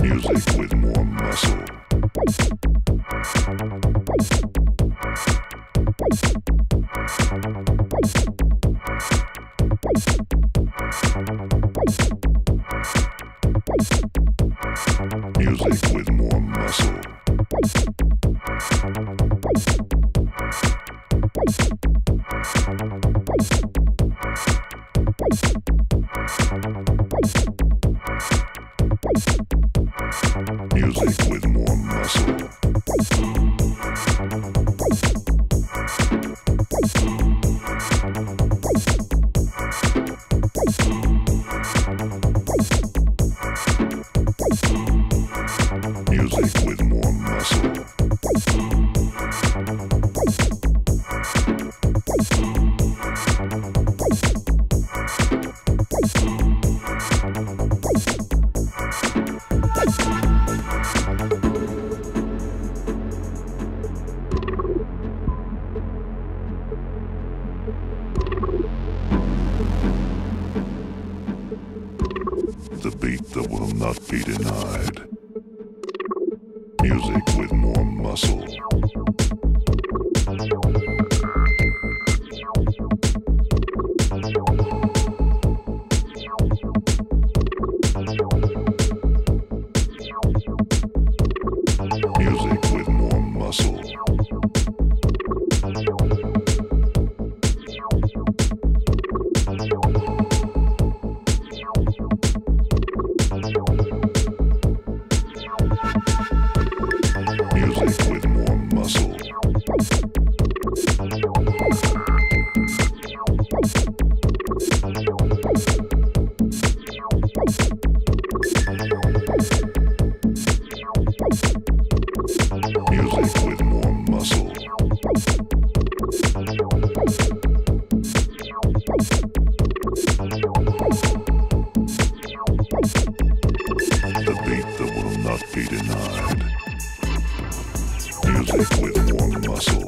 Music with more muscle. Music with more muscle. Thank you. Music with more muscle. Music with more muscle. will not be denied. Music with more muscle. cannot be denied. Music with one muscle.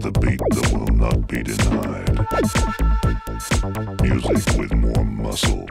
The beat that will not be denied. Music with more muscle.